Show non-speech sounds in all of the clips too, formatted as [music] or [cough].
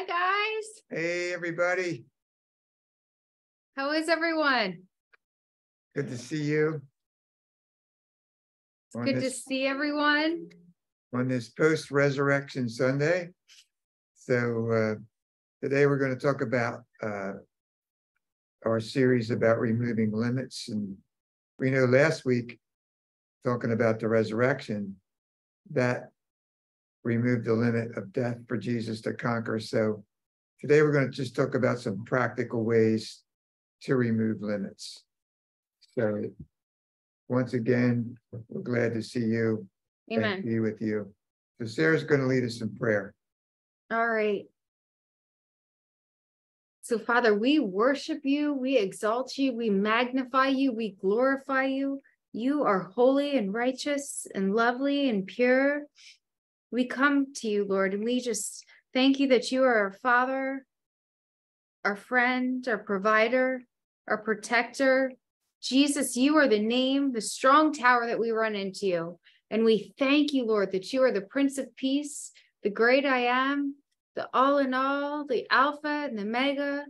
Hi, guys. Hey, everybody. How is everyone? Good to see you. It's good this, to see everyone. On this post resurrection Sunday. So, uh, today we're going to talk about uh, our series about removing limits. And we know last week, talking about the resurrection, that removed the limit of death for Jesus to conquer. So today we're going to just talk about some practical ways to remove limits. So once again, we're glad to see you Amen. and be with you. So Sarah's going to lead us in prayer. All right. So, Father, we worship you, we exalt you, we magnify you, we glorify you. You are holy and righteous and lovely and pure. We come to you, Lord, and we just thank you that you are our Father, our friend, our provider, our protector. Jesus, you are the name, the strong tower that we run into. you, And we thank you, Lord, that you are the Prince of Peace, the great I am, the all in all, the Alpha and the Omega,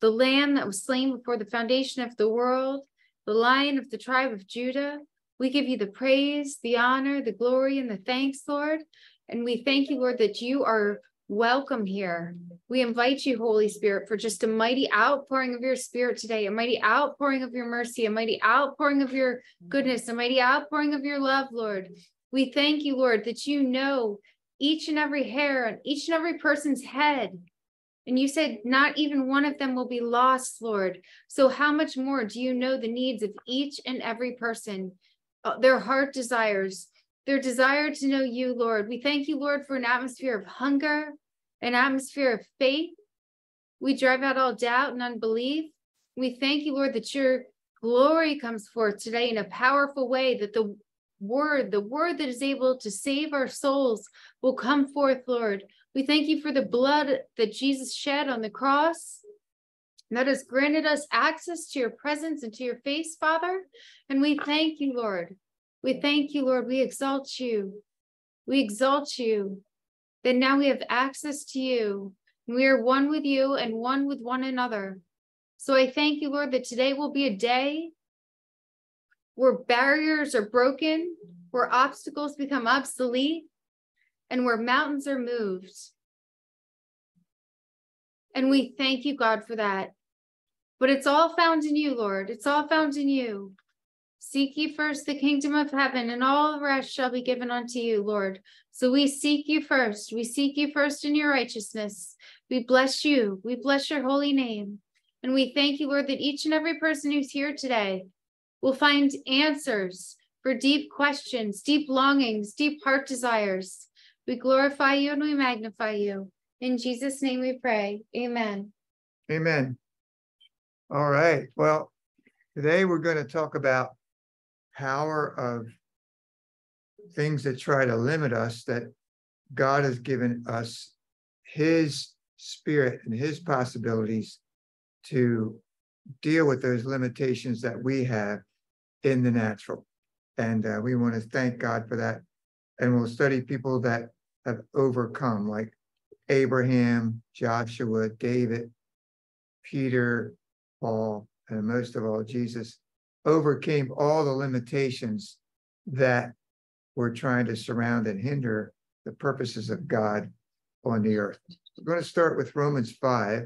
the Lamb that was slain before the foundation of the world, the Lion of the tribe of Judah. We give you the praise, the honor, the glory, and the thanks, Lord. And we thank you, Lord, that you are welcome here. We invite you, Holy Spirit, for just a mighty outpouring of your spirit today, a mighty outpouring of your mercy, a mighty outpouring of your goodness, a mighty outpouring of your love, Lord. We thank you, Lord, that you know each and every hair on each and every person's head. And you said not even one of them will be lost, Lord. So, how much more do you know the needs of each and every person, uh, their heart desires, their desire to know you, Lord. We thank you, Lord, for an atmosphere of hunger, an atmosphere of faith. We drive out all doubt and unbelief. We thank you, Lord, that your glory comes forth today in a powerful way, that the word, the word that is able to save our souls, will come forth, Lord. We thank you for the blood that Jesus shed on the cross that has granted us access to your presence and to your face, Father. And we thank you, Lord, we thank you, Lord. We exalt you. We exalt you that now we have access to you. We are one with you and one with one another. So I thank you, Lord, that today will be a day where barriers are broken, where obstacles become obsolete, and where mountains are moved. And we thank you, God, for that. But it's all found in you, Lord. It's all found in you. Seek ye first the kingdom of heaven, and all the rest shall be given unto you, Lord. So we seek you first. We seek you first in your righteousness. We bless you. We bless your holy name. And we thank you, Lord, that each and every person who's here today will find answers for deep questions, deep longings, deep heart desires. We glorify you and we magnify you. In Jesus' name we pray. Amen. Amen. All right. Well, today we're going to talk about power of things that try to limit us that God has given us his spirit and his possibilities to deal with those limitations that we have in the natural. And uh, we want to thank God for that. And we'll study people that have overcome, like Abraham, Joshua, David, Peter, Paul, and most of all, Jesus overcame all the limitations that were trying to surround and hinder the purposes of God on the earth. We're going to start with Romans 5,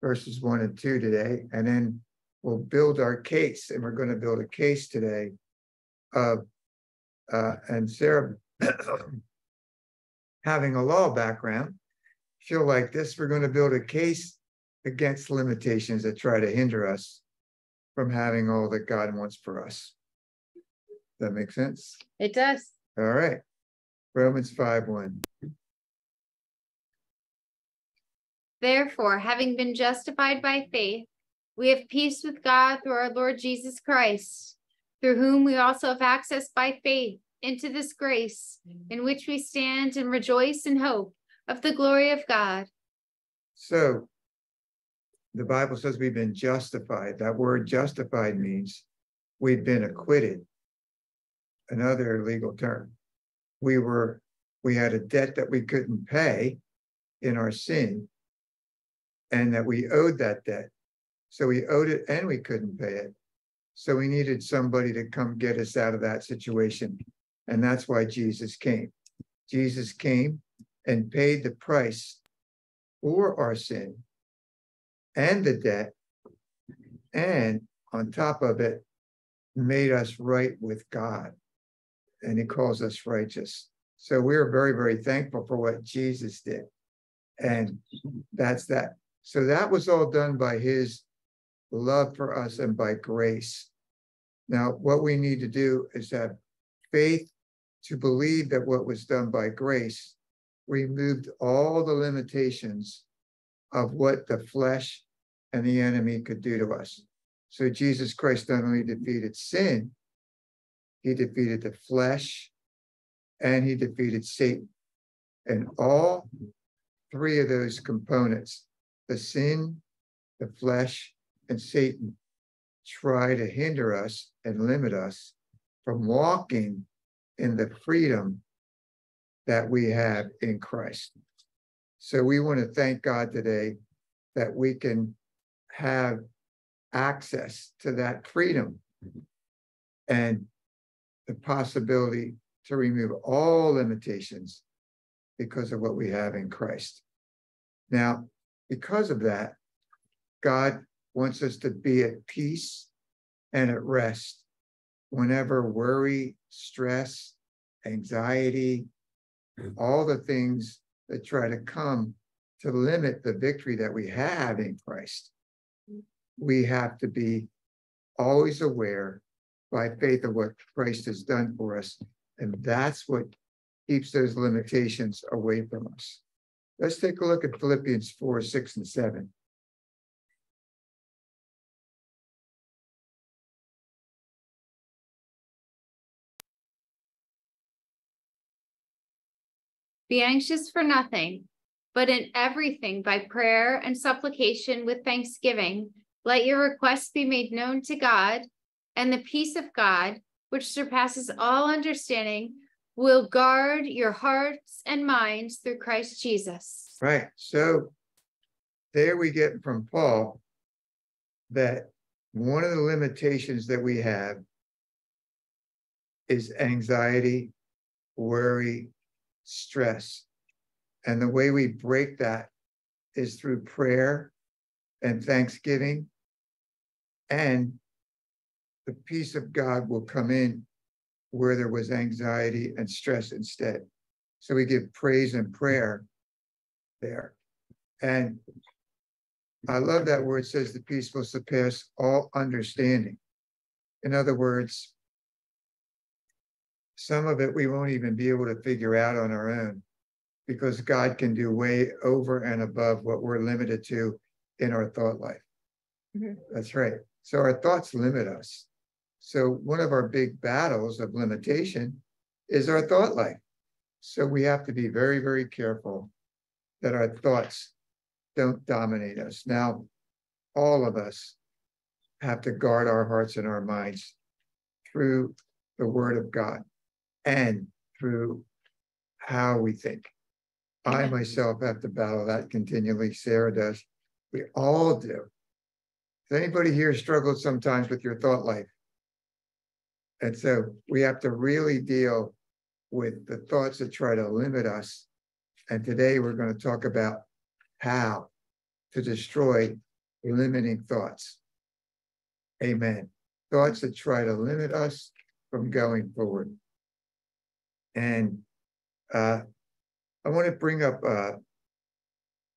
verses 1 and 2 today, and then we'll build our case. And we're going to build a case today of, uh, and Sarah, [coughs] having a law background, feel like this, we're going to build a case against limitations that try to hinder us from having all that God wants for us. That makes sense? It does. All right. Romans 5 1. Therefore, having been justified by faith, we have peace with God through our Lord Jesus Christ, through whom we also have access by faith into this grace in which we stand and rejoice in hope of the glory of God. So, the Bible says we've been justified. That word justified means we've been acquitted. Another legal term. We were, we had a debt that we couldn't pay in our sin, and that we owed that debt. So we owed it and we couldn't pay it. So we needed somebody to come get us out of that situation. And that's why Jesus came. Jesus came and paid the price for our sin and the debt. And on top of it, made us right with God. And he calls us righteous. So we're very, very thankful for what Jesus did. And that's that. So that was all done by his love for us and by grace. Now, what we need to do is have faith to believe that what was done by grace removed all the limitations of what the flesh and the enemy could do to us. So Jesus Christ not only defeated sin, he defeated the flesh and he defeated Satan. And all three of those components, the sin, the flesh, and Satan, try to hinder us and limit us from walking in the freedom that we have in Christ. So we want to thank God today that we can have access to that freedom mm-hmm. and the possibility to remove all limitations because of what we have in Christ. Now, because of that, God wants us to be at peace and at rest whenever worry, stress, anxiety, mm-hmm. all the things that try to come to limit the victory that we have in Christ. We have to be always aware by faith of what Christ has done for us. And that's what keeps those limitations away from us. Let's take a look at Philippians 4, 6, and 7. Be anxious for nothing, but in everything by prayer and supplication with thanksgiving, let your requests be made known to God, and the peace of God, which surpasses all understanding, will guard your hearts and minds through Christ Jesus. Right. So there we get from Paul that one of the limitations that we have is anxiety, worry, stress. And the way we break that is through prayer and thanksgiving. And the peace of God will come in where there was anxiety and stress instead. So we give praise and prayer there. And I love that word says the peace will surpass all understanding. In other words, some of it we won't even be able to figure out on our own because God can do way over and above what we're limited to in our thought life. Mm-hmm. That's right. So our thoughts limit us. So one of our big battles of limitation is our thought life. So we have to be very, very careful that our thoughts don't dominate us. Now, all of us have to guard our hearts and our minds through the word of God and through how we think. I myself have to battle that continually. Sarah does. We all do. Does anybody here struggle sometimes with your thought life? And so we have to really deal with the thoughts that try to limit us. And today we're going to talk about how to destroy limiting thoughts. Amen. Thoughts that try to limit us from going forward. And uh, I want to bring up uh,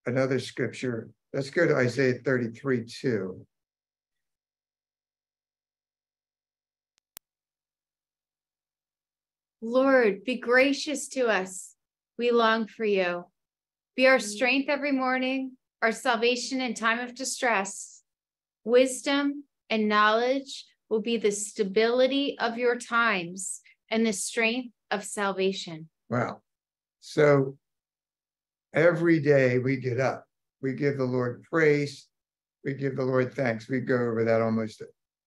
another scripture. Let's go to Isaiah 33 2. Lord, be gracious to us. We long for you. Be our strength every morning, our salvation in time of distress. Wisdom and knowledge will be the stability of your times and the strength of salvation. Wow. So every day we get up, we give the Lord praise, we give the Lord thanks. We go over that almost,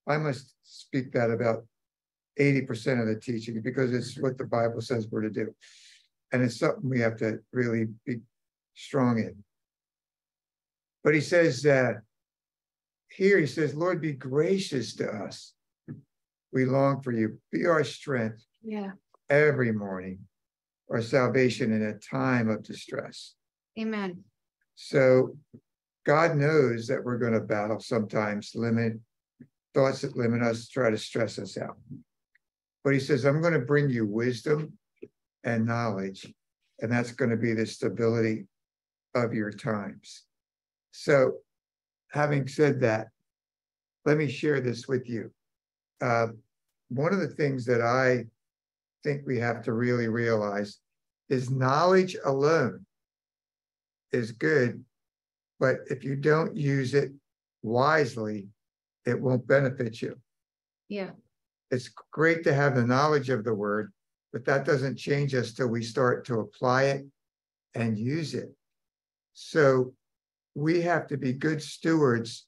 I must speak that about 80% of the teaching because it's what the Bible says we're to do. And it's something we have to really be strong in. But he says that here he says, Lord, be gracious to us. We long for you. Be our strength Yeah. every morning, our salvation in a time of distress. Amen. So God knows that we're going to battle sometimes, limit thoughts that limit us, try to stress us out. But he says, I'm going to bring you wisdom and knowledge, and that's going to be the stability of your times. So, having said that, let me share this with you. Uh, one of the things that I think we have to really realize is knowledge alone is good, but if you don't use it wisely, it won't benefit you. Yeah. It's great to have the knowledge of the word, but that doesn't change us till we start to apply it and use it. So we have to be good stewards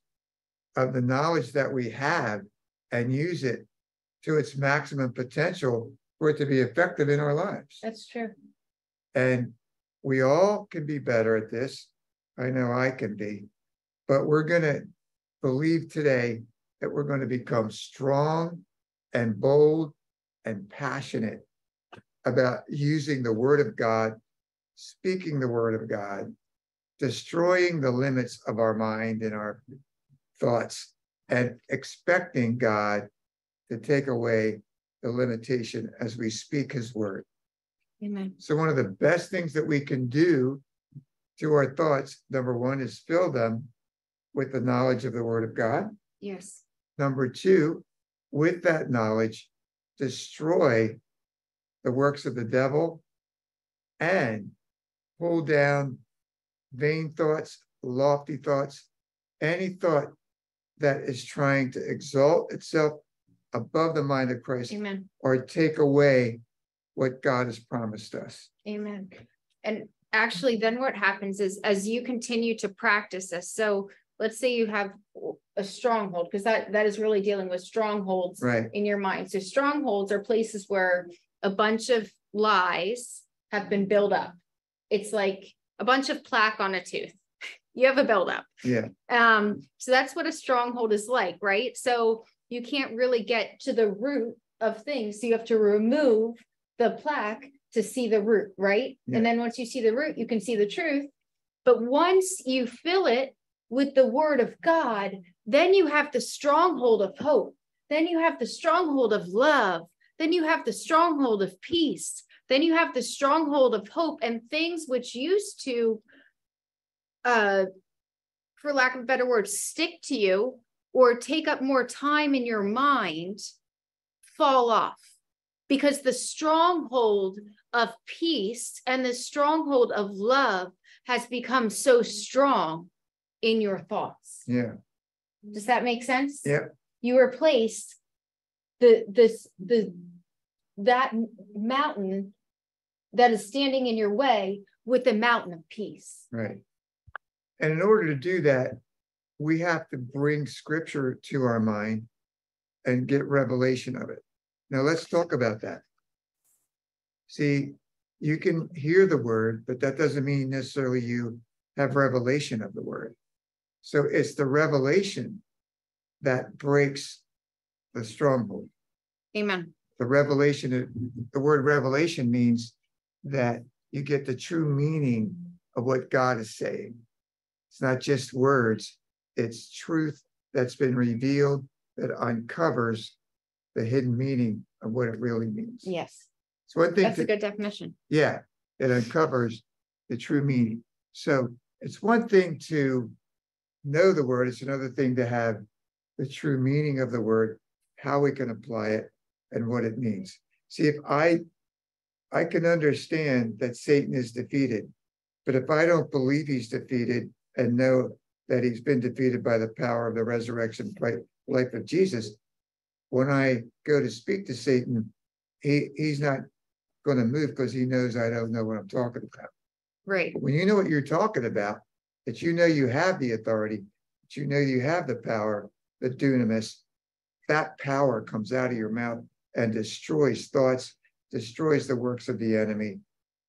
of the knowledge that we have and use it to its maximum potential for it to be effective in our lives. That's true. And we all can be better at this. I know I can be, but we're going to believe today that we're going to become strong and bold and passionate about using the word of God, speaking the word of God, destroying the limits of our mind and our thoughts, and expecting God to take away the limitation as we speak his word. Amen. So, one of the best things that we can do to our thoughts, number one, is fill them with the knowledge of the word of God. Yes. Number two, with that knowledge, destroy the works of the devil and pull down vain thoughts, lofty thoughts, any thought that is trying to exalt itself above the mind of Christ Amen. or take away what God has promised us. Amen. And actually, then what happens is as you continue to practice this, so let's say you have a stronghold, because that that is really dealing with strongholds Right. in your mind. So strongholds are places where a bunch of lies have been built up. It's like a bunch of plaque on a tooth. [laughs] You have a buildup. Yeah. Um, so that's what a stronghold is like, right? So you can't really get to the root of things. So you have to remove the plaque to see the root, right? Yeah. And then once you see the root, you can see the truth. But once you fill it with the word of God, then you have the stronghold of hope. Then you have the stronghold of love. Then you have the stronghold of peace. Then you have the stronghold of hope and things which used to uh for lack of a better word, stick to you or take up more time in your mind fall off because the stronghold of peace and the stronghold of love has become so strong in your thoughts. Yeah. Does that make sense? Yeah. You replaced the this the that mountain that is standing in your way with the mountain of peace. Right. And in order to do that, we have to bring scripture to our mind and get revelation of it. Now, let's talk about that. See, you can hear the word, but that doesn't mean necessarily you have revelation of the word. So it's the revelation that breaks the stronghold. Amen. The revelation, the word revelation means that you get the true meaning of what God is saying. It's not just words, it's truth that's been revealed that uncovers the hidden meaning of what it really means. Yes. It's one thing That's a good definition. yeah, it uncovers the true meaning. So it's one thing to know the word, it's another thing to have the true meaning of the word, how we can apply it and what it means. See, if I I can understand that Satan is defeated, but if I don't believe he's defeated and know that he's been defeated by the power of the resurrection life of Jesus, when I go to speak to Satan, he he's not going to move because he knows I don't know what I'm talking about. Right. When you know what you're talking about, that you know you have the authority, that you know you have the power, the dunamis, that power comes out of your mouth and destroys thoughts, destroys the works of the enemy,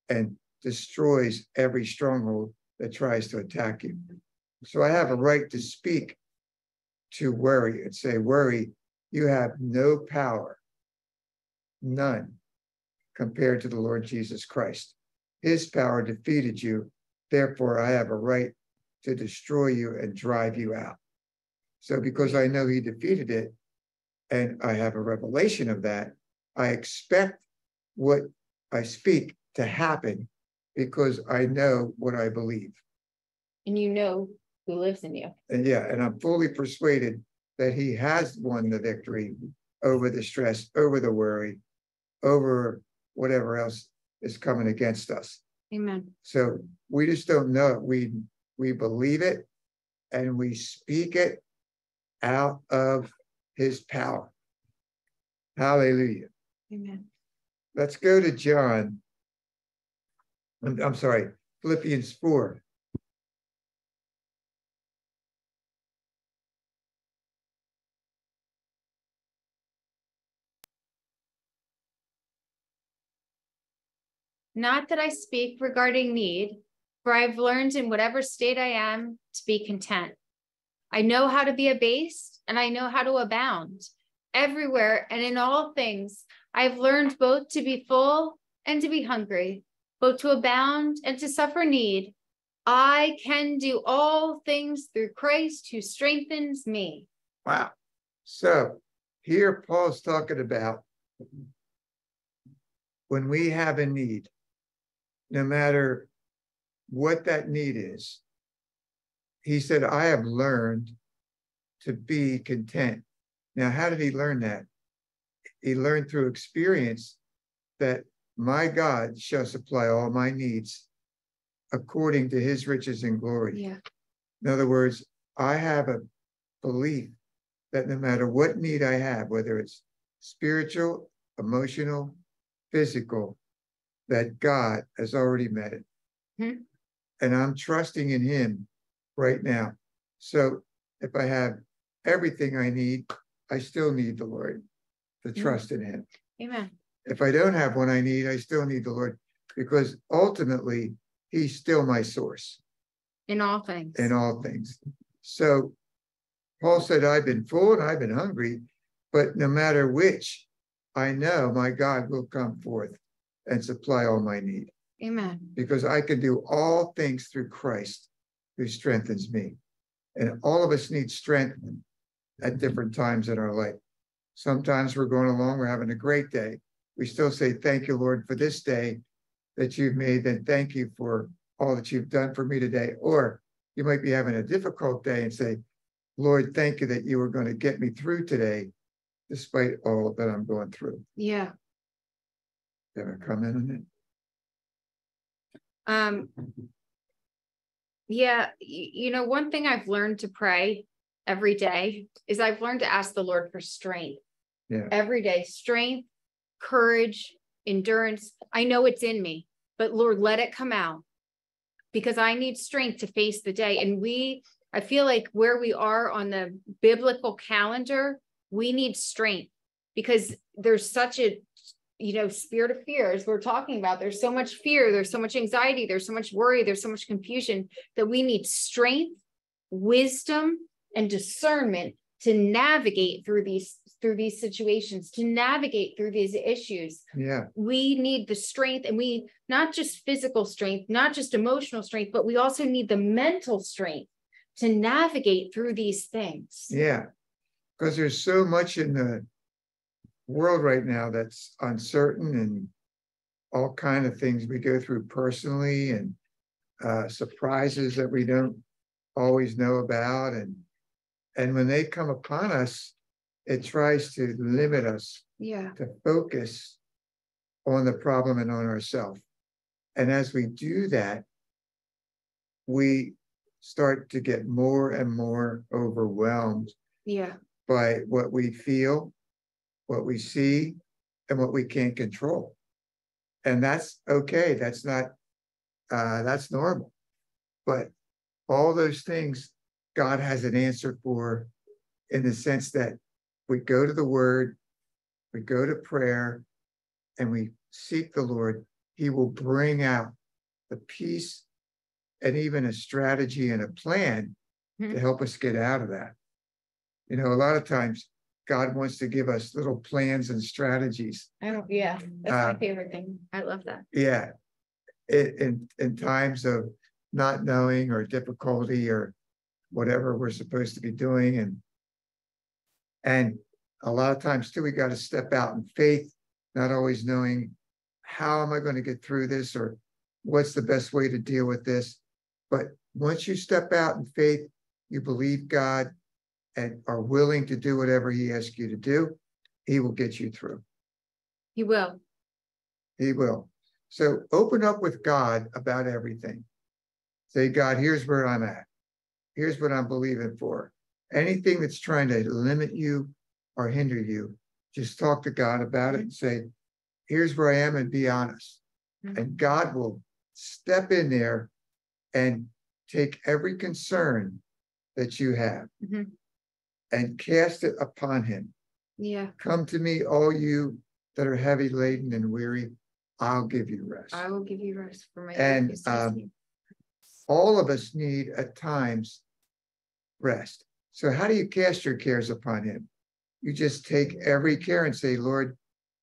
and destroys every stronghold that tries to attack you. So I have a right to speak to worry and say, worry, you have no power, none, compared to the Lord Jesus Christ. His power defeated you. Therefore, I have a right to destroy you and drive you out. So, because I know he defeated it and I have a revelation of that, I expect what I speak to happen because I know what I believe. And you know who lives in you. And yeah, and I'm fully persuaded that he has won the victory over the stress, over the worry, over whatever else is coming against us. Amen. So we just don't know it. We we believe it and we speak it out of his power. Hallelujah. Amen. Let's go to John. I'm, I'm sorry, Philippians 4. Not that I speak regarding need, for I've learned in whatever state I am to be content. I know how to be abased and I know how to abound. Everywhere and in all things, I've learned both to be full and to be hungry, both to abound and to suffer need. I can do all things through Christ who strengthens me. Wow. So here Paul's talking about when we have a need, no matter what that need is, he said, I have learned to be content. Now, how did he learn that? He learned through experience that my God shall supply all my needs according to his riches and glory. Yeah. In other words, I have a belief that no matter what need I have, whether it's spiritual, emotional, physical, that God has already met it. Hmm. And I'm trusting in him right now. So if I have everything I need, I still need the Lord to Hmm. trust in him. Amen. If I don't have what I need, I still need the Lord because ultimately he's still my source In all things. in all things. So Paul said, I've been full and I've been hungry, but no matter which, I know my God will come forth and supply all my need Amen. because I can do all things through Christ who strengthens me. And all of us need strength at different times in our life. Sometimes we're going along, we're having a great day. We still say, Thank you, Lord, for this day that you've made, and thank you for all that you've done for me today. Or you might be having a difficult day and say, Lord, thank you that you were going to get me through today, despite all that I'm going through. Yeah. Ever comment on it? Um, yeah, you know, one thing I've learned to pray every day is I've learned to ask the Lord for strength. Yeah. Every day, strength, courage, endurance. I know it's in me, but Lord, let it come out because I need strength to face the day. And we, I feel like where we are on the biblical calendar, we need strength because there's such a you know, spirit of fear, as we're talking about, there's so much fear, there's so much anxiety, there's so much worry, there's so much confusion that we need strength, wisdom, and discernment to navigate through these through these situations, to navigate through these issues. Yeah, We need the strength, and we not just physical strength, not just emotional strength, but we also need the mental strength to navigate through these things. yeah. Because there's so much in the world right now that's uncertain and all kind of things we go through personally and uh, surprises that we don't always know about and and when they come upon us it tries to limit us Yeah. to focus on the problem and on ourselves and as we do that we start to get more and more overwhelmed Yeah. by what we feel, what we see, and what we can't control. And that's okay. That's not, uh, that's normal. But all those things God has an answer for in the sense that we go to the word, we go to prayer, and we seek the Lord. He will bring out the peace and even a strategy and a plan to Mhm. help us get out of that. You know, a lot of times God wants to give us little plans and strategies. I don't, yeah, that's Uh, my favorite thing. I love that. Yeah. In, in, in times of not knowing or difficulty or whatever we're supposed to be doing and and a lot of times too, we got to step out in faith, not always knowing how am I going to get through this or what's the best way to deal with this. But once you step out in faith, you believe God and are willing to do whatever He asks you to do, He will get you through. He will. He will. So open up with God about everything. Say, God, here's where I'm at. Here's what I'm believing for. Anything that's trying to limit you or hinder you, just talk to God about it and say, here's where I am and be honest. Mhm. And God will step in there and take every concern that you have Mhm. And cast it upon him. Yeah, Come to me, all you that are heavy laden and weary, I'll give you rest. I will give you rest for my. And, yoke is easy. um, All of us need at times rest. So how do you cast your cares upon him? You just take every care and say, Lord,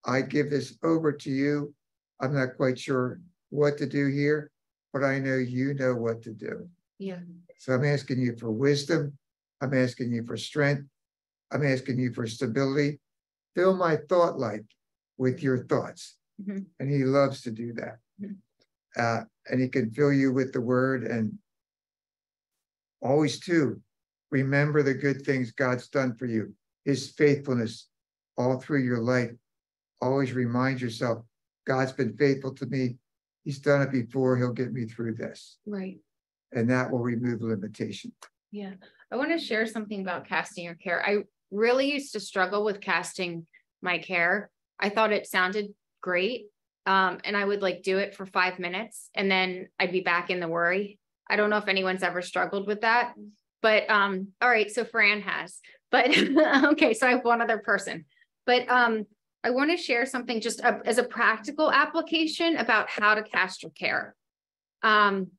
I give this over to you. I'm not quite sure what to do here, but I know you know what to do. Yeah, So I'm asking you for wisdom. I'm asking you for strength. I'm asking you for stability. Fill my thought life with your thoughts. Mhm. And he loves to do that. Mhm. Uh, and he can fill you with the word and always too, remember the good things God's done for you, his faithfulness all through your life. Always remind yourself, God's been faithful to me. He's done it before. He'll get me through this. right. And that will remove limitation. Yeah, I want to share something about casting your care. I really used to struggle with casting my care. I thought it sounded great. Um, and I would like do it for five minutes and then I'd be back in the worry. I don't know if anyone's ever struggled with that, but um, all right, so Fran has, but [laughs] okay, so I have one other person. But um, I want to share something just a- as a practical application about how to cast your care. Um,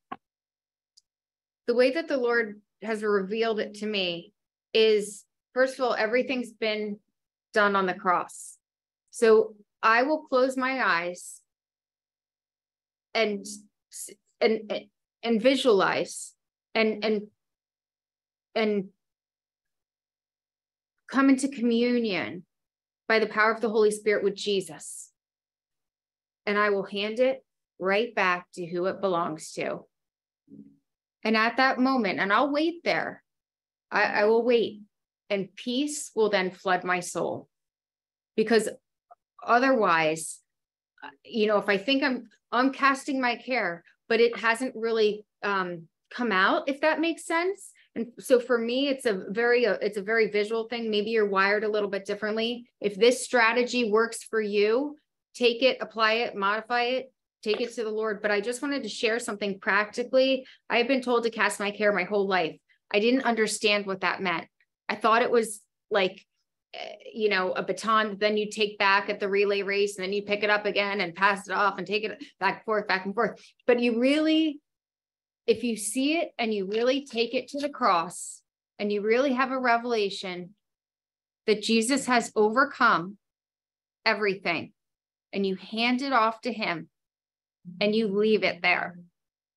the way that the Lord has revealed it to me is first of all, everything's been done on the cross. So I will close my eyes and and and visualize and and and come into communion by the power of the Holy Spirit with Jesus. And I will hand it right back to who it belongs to. And at that moment, and I'll wait there, I, I will wait, and peace will then flood my soul. Because otherwise, you know, if I think I'm I'm casting my care, but it hasn't really um, come out, if that makes sense. And so for me, it's a very uh, it's a very visual thing. Maybe you're wired a little bit differently. If this strategy works for you, take it, apply it, modify it, take it to the Lord. But I just wanted to share something practically. I've been told to cast my care my whole life. I didn't understand what that meant. I thought it was like, eh, you know, a baton that then you take back at the relay race and then you pick it up again and pass it off and take it back and forth, back and forth. But you really, if you see it and you really take it to the cross and you really have a revelation that Jesus has overcome everything and you hand it off to him and you leave it there.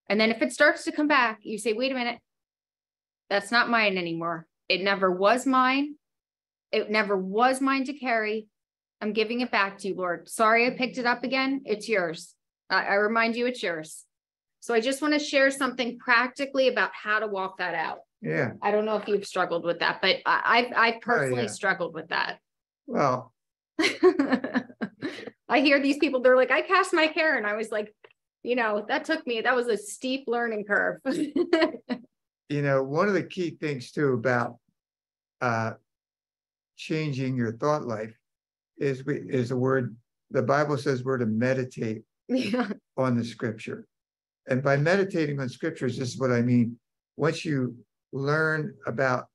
And then if it starts to come back, you say, wait a minute, that's not mine anymore. It never was mine. It never was mine to carry. I'm giving it back to you, Lord. Sorry, I picked it up again. It's yours. I, I remind you it's yours. So I just want to share something practically about how to walk that out. Yeah, I don't know if you've struggled with that, but I, I've, I've oh, personally yeah. struggled with that. well, [laughs] I hear these people, they're like, I cast my care. And I was like, you know, that took me, that was a steep learning curve. [laughs] you know, one of the key things too about uh changing your thought life is we is the word, the Bible says we're to meditate yeah. on the scripture. And by meditating on scriptures, this is what I mean. Once you learn about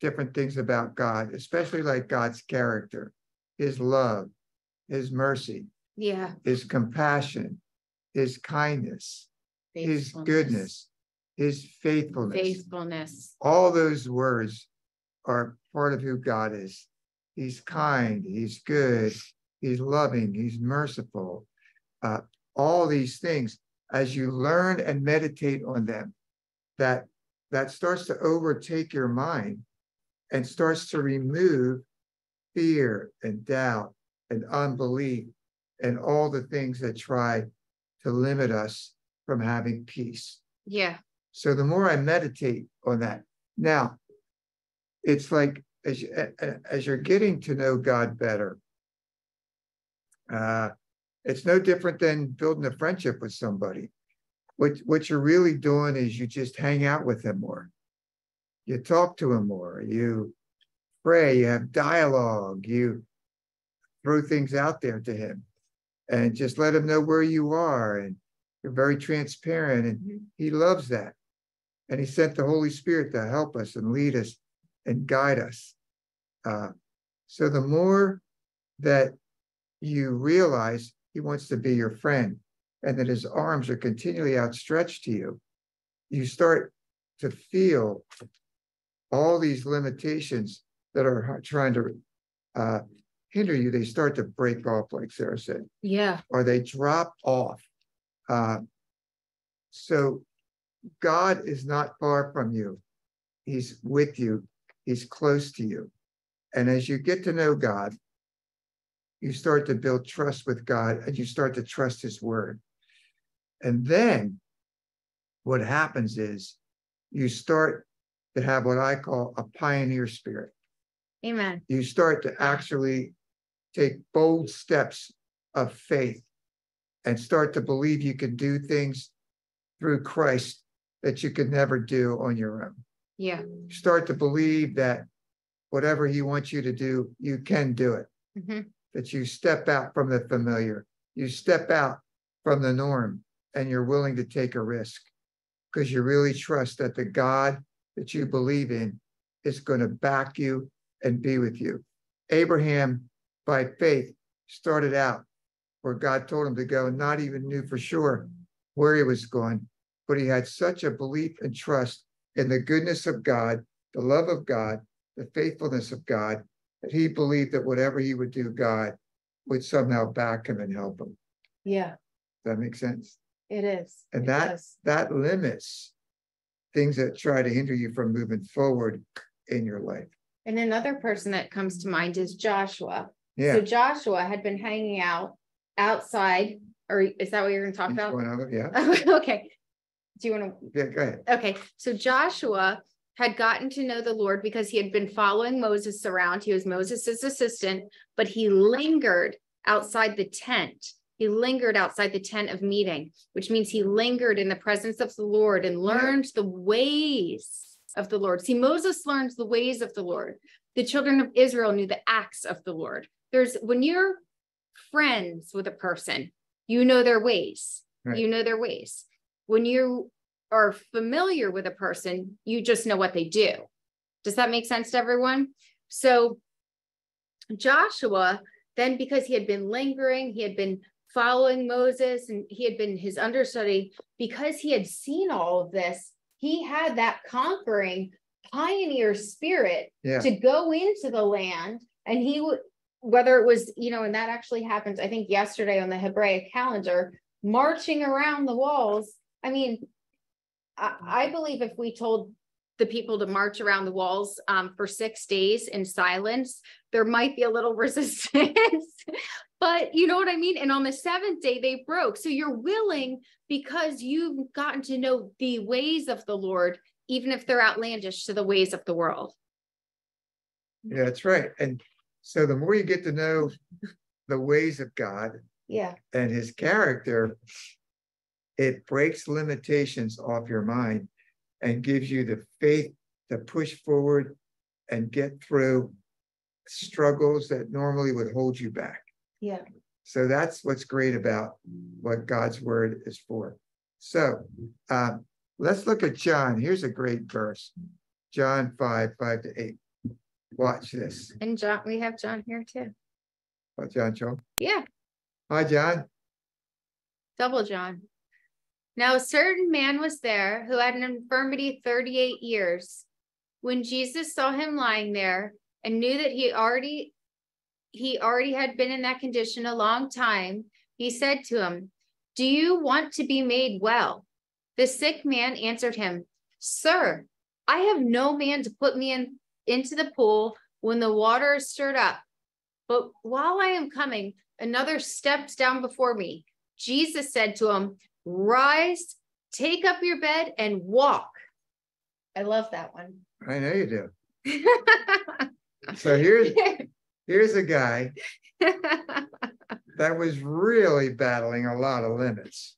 different things about God, especially like God's character, his love, his mercy, Yeah. his compassion, his kindness, his goodness. his faithfulness. Faithfulness. All those words are part of who God is. He's kind, he's good, he's loving, he's merciful. Uh, all these things, as you learn and meditate on them, that that starts to overtake your mind and starts to remove fear and doubt and unbelief and all the things that try to limit us from having peace. Yeah. So the more I meditate on that, now it's like as as you're getting to know God better, uh, it's no different than building a friendship with somebody. What what you're really doing is you just hang out with them more. You talk to him more. You pray. You have dialogue. You throw things out there to him, and just let him know where you are. And you're very transparent, and mm-hmm. he loves that. And he sent the Holy Spirit to help us and lead us and guide us. Uh, so the more that you realize he wants to be your friend and that his arms are continually outstretched to you, you start to feel all these limitations that are trying to uh, hinder you, they start to break off, like Sarah said. Yeah. Or they drop off. Uh, so God is not far from you. He's with you. He's close to you. And as you get to know God, you start to build trust with God and you start to trust his word. And then what happens is you start to have what I call a pioneer spirit. Amen. You start to actually take bold steps of faith and start to believe you can do things through Christ that you could never do on your own. Yeah. Start to believe that whatever he wants you to do, you can do it. Mm-hmm. That you step out from the familiar, you step out from the norm, and you're willing to take a risk because you really trust that the God that you believe in is going to back you and be with you. Abraham, by faith, started out where God told him to go, and not even knew for sure where he was going, but he had such a belief and trust in the goodness of God, the love of God, the faithfulness of God, that he believed that whatever he would do, God would somehow back him and help him. Yeah. Does that make sense? It is. And it that does. that limits things that try to hinder you from moving forward in your life. And another person that comes to mind is Joshua. Yeah. So Joshua had been hanging out outside, or is that what you're going to talk about? Of, yeah. [laughs] okay. Do you want to? Yeah, go ahead. Okay. So Joshua had gotten to know the Lord because he had been following Moses around. He was Moses' assistant, but he lingered outside the tent he lingered outside the tent of meeting, which means he lingered in the presence of the Lord and learned the ways of the Lord. See, Moses learned the ways of the Lord. The children of Israel knew the acts of the Lord. There's when you're friends with a person, you know their ways. Right. You know their ways. When you are familiar with a person, you just know what they do. Does that make sense to everyone? So Joshua, then because he had been lingering, he had been following Moses and he had been his understudy because he had seen all of this. He had that conquering pioneer spirit yeah. to go into the land. And he would, whether it was, you know, and that actually happened, I think, yesterday on the Hebraic calendar, marching around the walls. I mean, I, I believe if we told the people to march around the walls um, for six days in silence, there might be a little [laughs] resistance. but you know what I mean? And on the seventh day, they broke. So you're willing because you've gotten to know the ways of the Lord, even if they're outlandish to the ways of the world. Yeah, that's right. And so the more you get to know the ways of God yeah. and his character, it breaks limitations off your mind and gives you the faith to push forward and get through struggles that normally would hold you back. Yeah. So that's what's great about what God's word is for. So um, let's look at John. Here's a great verse John 5 5 to 8. Watch this. And John, we have John here too. Oh, John Cho? Yeah. Hi, John. Double John. Now, a certain man was there who had an infirmity 38 years. When Jesus saw him lying there and knew that he already he already had been in that condition a long time, he said to him, "Do you want to be made well?" The sick man answered him, "Sir, I have no man to put me in into the pool when the water is stirred up. But while I am coming, another steps down before me. Jesus said to him, Rise, take up your bed, and walk. I love that one. I know you do. [laughs] so here's here's a guy [laughs] that was really battling a lot of limits.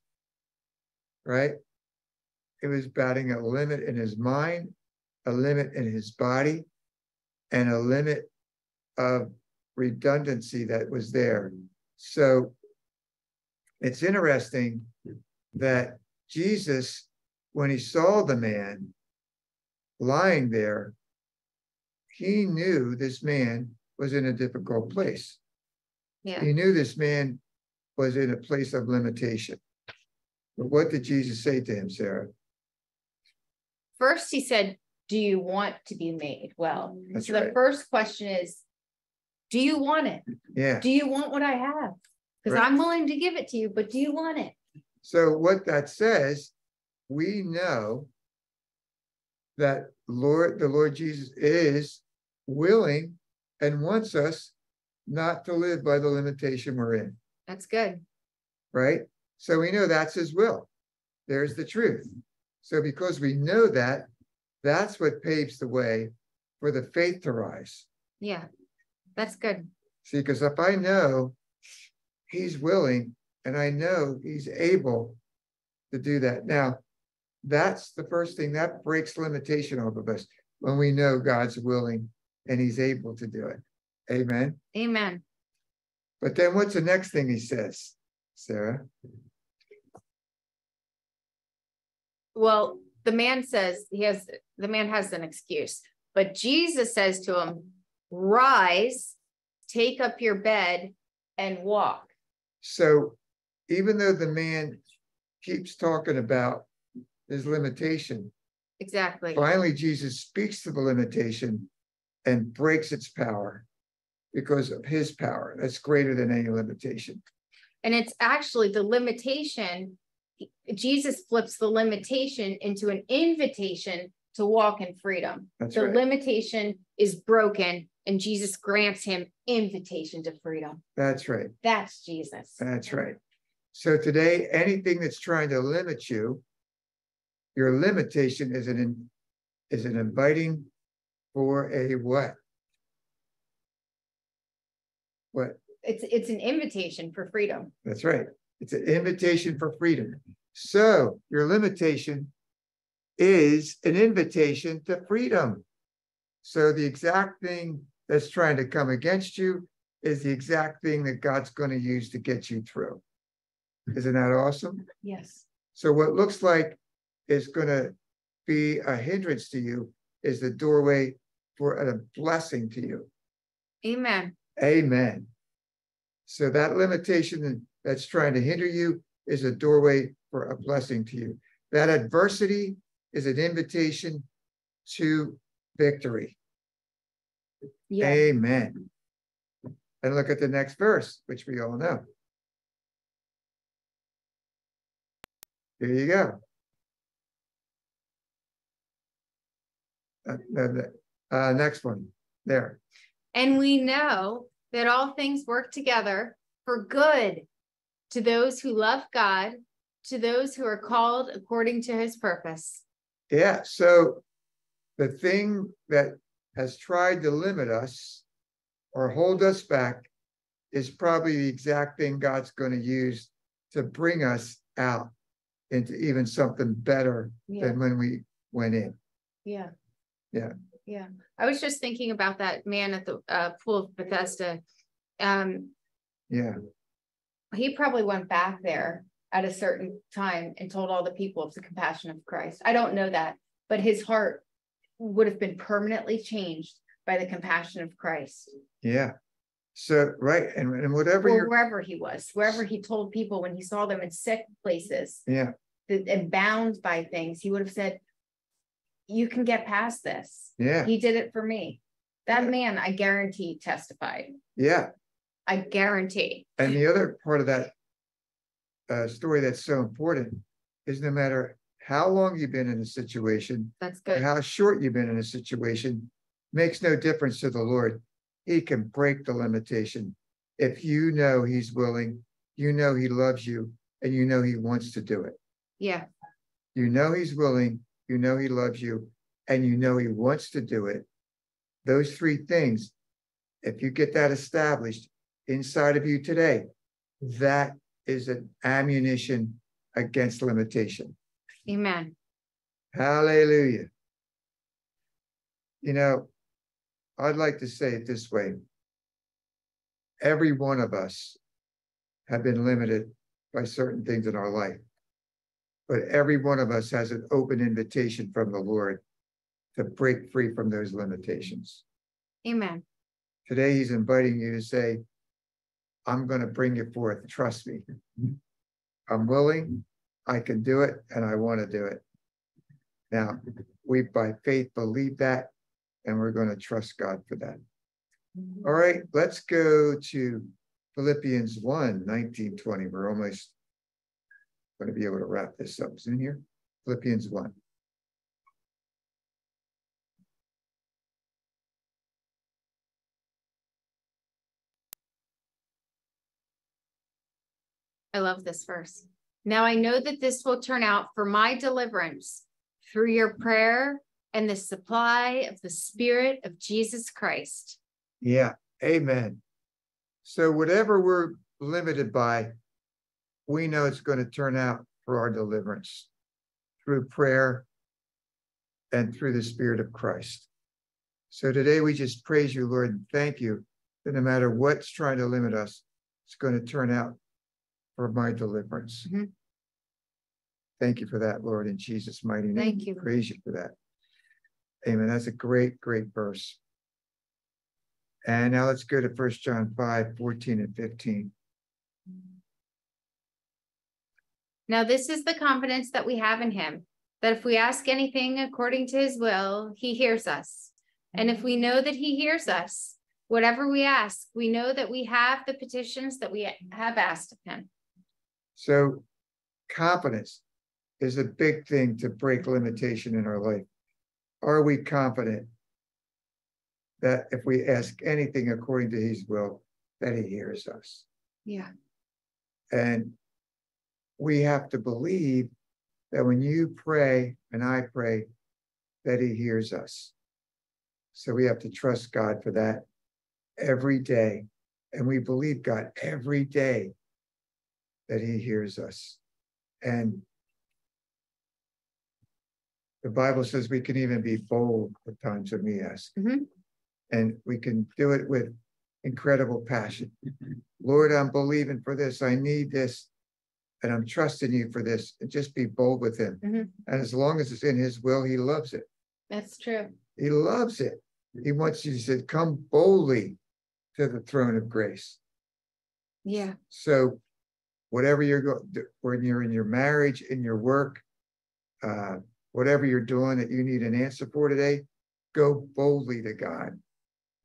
Right? It was battling a limit in his mind, a limit in his body, and a limit of redundancy that was there. So it's interesting that Jesus, when he saw the man lying there, he knew this man was in a difficult place. Yeah. He knew this man was in a place of limitation. But what did Jesus say to him, Sarah? First, he said, Do you want to be made well? Mm-hmm. That's so right. the first question is, Do you want it? Yeah. Do you want what I have? Because Right. I'm willing to give it to you, but do you want it? So what that says, we know that Lord, the Lord Jesus is willing and wants us not to live by the limitation we're in, That's good. right? So we know that's his will. There's the truth. So because we know that, that's what paves the way for the faith to rise. Yeah. That's good. See, because if I know he's willing and I know he's able to do that. Now, that's the first thing that breaks limitation off of us when we know God's willing and he's able to do it. Amen. Amen. But then what's the next thing he says, Sarah? Well, the man says he has the man has an excuse, but Jesus says to him, Rise, take up your bed, and walk. So even though the man keeps talking about his limitation, Exactly. finally Jesus speaks to the limitation and breaks its power because of his power that's greater than any limitation. And it's actually the limitation. Jesus flips the limitation into an invitation to walk in freedom. That's the right. limitation is broken, and Jesus grants him invitation to freedom. That's right. That's Jesus. That's right. So today, anything that's trying to limit you, your limitation is an is an inviting for a what? What? It's it's an invitation for freedom. That's right. It's an invitation for freedom. So your limitation is an invitation to freedom. So the exact thing that's trying to come against you is the exact thing that God's going to use to get you through. Isn't that awesome? Yes. So what looks like is going to be a hindrance to you is the doorway for a blessing to you. Amen. Amen. So that limitation that's trying to hinder you is a doorway for a blessing to you. That adversity is an invitation to victory. Yeah. Amen. And look at the next verse, which we all know. Here you go. Uh, uh, next one, there. And we know that all things work together for good to those who love God, to those who are called according to his purpose. Yeah, so the thing that has tried to limit us or hold us back is probably the exact thing God's going to use to bring us out into even something better Yeah. than when we went in. Yeah. Yeah. Yeah. I was just thinking about that man at the uh, pool of Bethesda. Um, Yeah, he probably went back there at a certain time and told all the people of the compassion of Christ. I don't know that, but his heart would have been permanently changed by the compassion of Christ. yeah. So, right, and, and whatever Or wherever he was, wherever he told people when he saw them in sick places, yeah, and bound by things, he would have said, you can get past this. Yeah, He did it for me. That man, I guarantee testified. yeah. I guarantee. And the other part of that uh, story that's so important is no matter how long you've been in a situation, That's or good. how short you've been in a situation, makes no difference to the Lord. He can break the limitation. If you know he's willing, you know he loves you, and you know he wants to do it. Yeah, You know he's willing, you know he loves you, and you know he wants to do it. Those three things, if you get that established inside of you today, that is an ammunition against limitation. amen. Hallelujah. You know, I'd like to say it this way. Every one of us have been limited by certain things in our life. But every one of us has an open invitation from the Lord to break free from those limitations. Amen. Today, he's inviting you to say, I'm going to bring you forth. Trust me. I'm willing, I can do it, and I want to do it. Now, we by faith believe that, and we're going to trust God for that. Mm-hmm. All right, let's go to Philippians 1 19, 20. We're almost going to be able to wrap this up soon here. Philippians 1. I love this verse. Now I know that this will turn out for my deliverance through your prayer and the supply of the Spirit of Jesus Christ. Yeah, amen. So whatever we're limited by, we know it's going to turn out for our deliverance through prayer and through the Spirit of Christ. So today we just praise you, Lord, and thank you that no matter what's trying to limit us, it's going to turn out for my deliverance. Mhm. Thank you for that, Lord, in Jesus' mighty name. Thank you. Praise you for that. Amen. That's a great, great verse. And now let's go to First John 5, 14 and 15. Now, this is the confidence that we have in him that if we ask anything according to his will, he hears us. And if we know that he hears us, whatever we ask, we know that we have the petitions that we have asked of him. So confidence is a big thing to break limitation in our life. Are we confident that if we ask anything according to his will, that he hears us? Yeah. And we have to believe that when you pray and I pray, that he hears us. So we have to trust God for that every day. And we believe God every day that he hears us. And the Bible says we can even be bold at times when we ask. Mhm. And we can do it with incredible passion. Lord, I'm believing for this. I need this. And I'm trusting you for this. And just be bold with him. Mhm. And as long as it's in his will, he loves it. That's true. He loves it. He wants you to come boldly to the throne of grace. Yeah. So whatever you're going, when you're in your marriage, in your work, uh, whatever you're doing that you need an answer for today, go boldly to God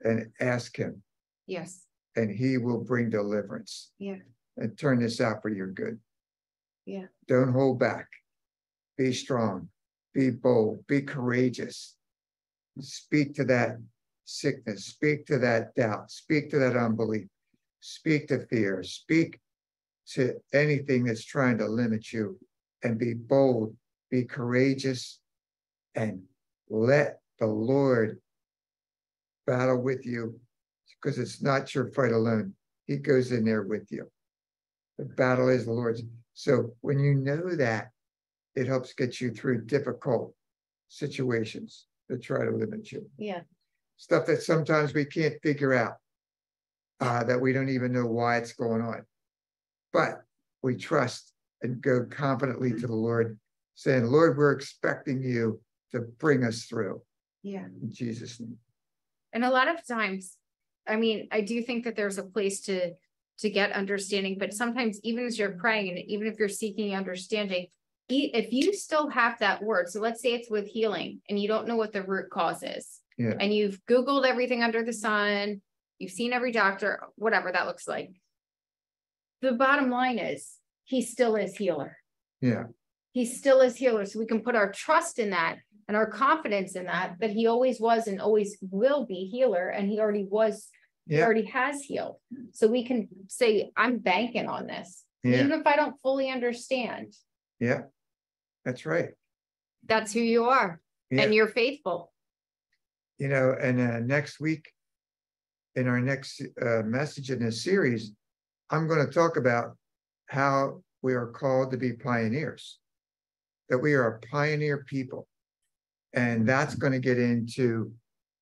and ask him, Yes. and he will bring deliverance. Yeah. And turn this out for your good. Yeah. Don't hold back. Be strong, be bold, be courageous. Speak to that sickness, speak to that doubt, speak to that unbelief, speak to fear, speak to anything that's trying to limit you and be bold, be courageous, and let the Lord battle with you because it's not your fight alone. He goes in there with you. The battle is the Lord's. So when you know that, it helps get you through difficult situations that try to limit you. Yeah. Stuff that sometimes we can't figure out, uh, that we don't even know why it's going on. But we trust and go confidently to the Lord, saying, Lord, we're expecting you to bring us through Yeah. in Jesus' name. And a lot of times, I mean, I do think that there's a place to to get understanding, but sometimes even as you're praying and even if you're seeking understanding, if you still have that word, so let's say it's with healing and you don't know what the root cause is, Yeah. and you've Googled everything under the sun, you've seen every doctor, whatever that looks like. The bottom line is he still is healer. Yeah. He still is healer. So we can put our trust in that and our confidence in that, that he always was and always will be healer. And he already was, he already has healed. So we can say, I'm banking on this. Yeah. Even if I don't fully understand, Yeah. That's right. that's who you are Yeah. and you're faithful. you know, and uh, next week, in our next uh, message in this series, I'm going to talk about how we are called to be pioneers, that we are a pioneer people. And that's going to get into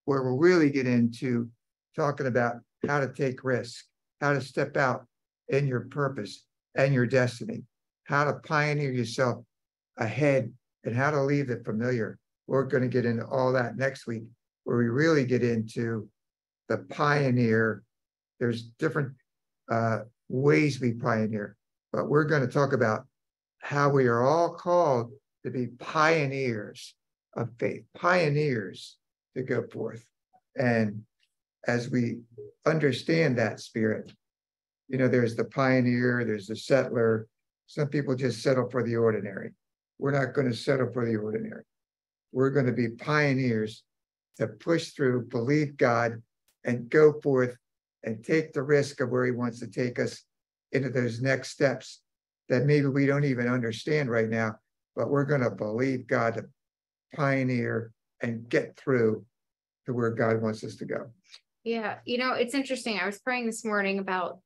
where we'll really get into talking about how to take risk, how to step out in your purpose and your destiny, how to pioneer yourself ahead, and how to leave the familiar. We're going to get into all that next week where we really get into the pioneer. There's different uh, ways we pioneer, but we're going to talk about how we are all called to be pioneers of faith, pioneers to go forth. And as we understand that spirit, you know, there's the pioneer, there's the settler. Some people just settle for the ordinary. We're not going to settle for the ordinary. We're going to be pioneers to push through, believe God, and go forth and take the risk of where He wants to take us into those next steps that maybe we don't even understand right now, but we're going to believe God to pioneer and get through to where God wants us to go. Yeah, you know, it's interesting. I was praying this morning about